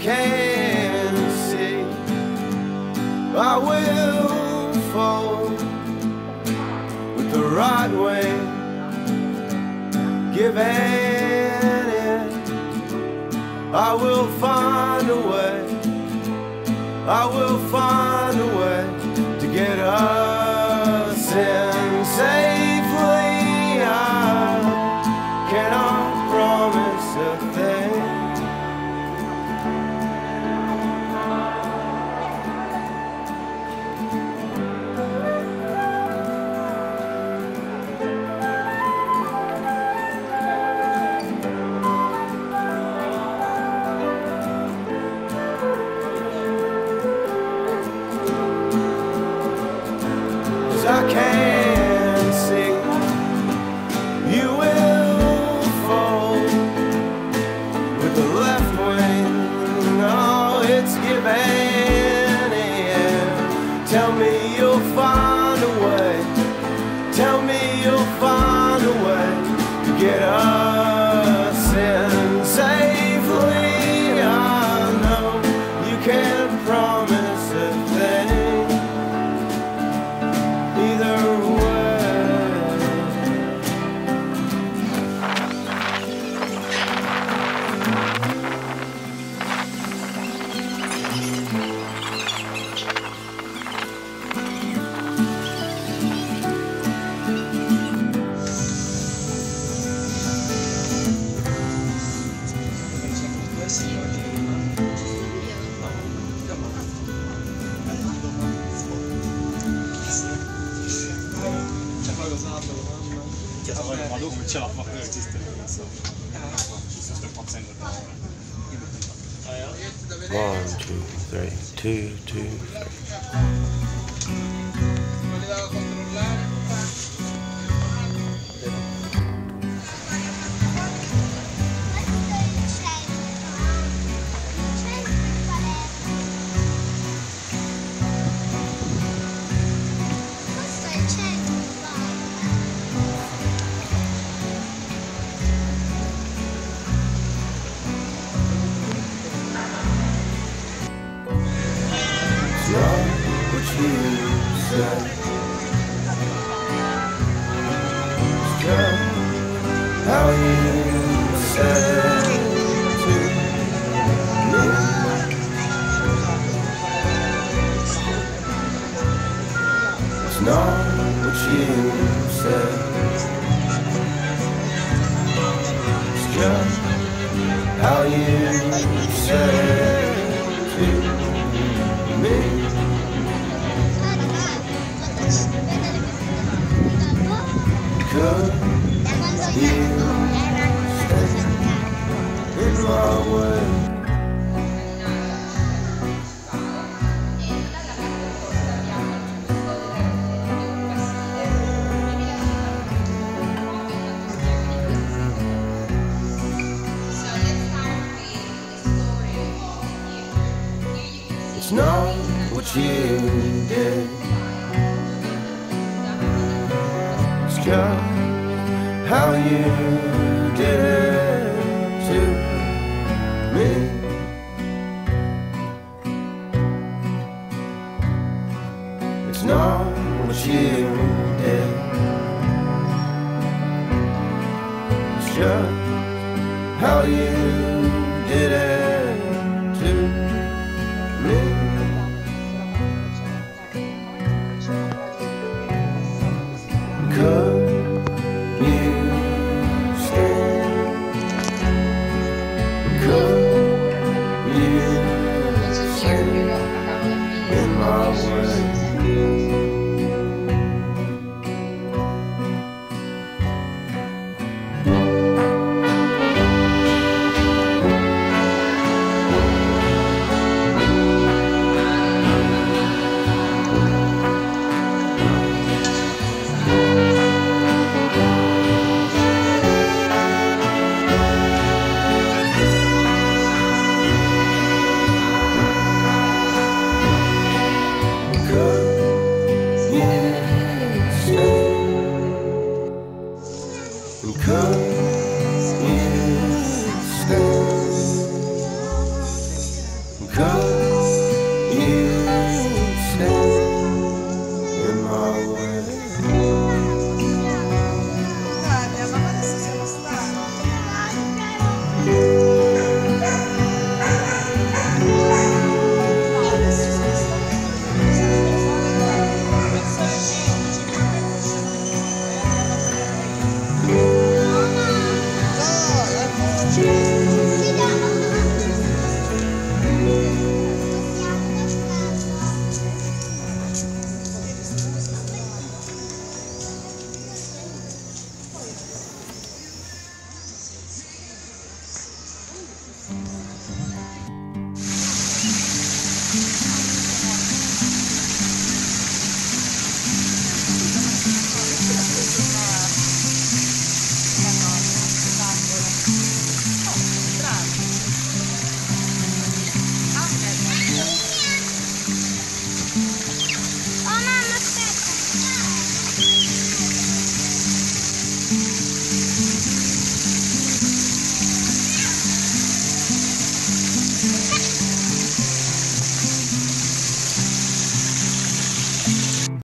can see. I will fall with the right way, give in it. I will find a way. I will find find a way to get us Man låg med kör, man högt istället. Så. Så skulle man sen One, two, three, two, two, three. How you. It's not what you said. It's just how you said in? It's not what you did. It's just how you did it not what you did. It's just how you did it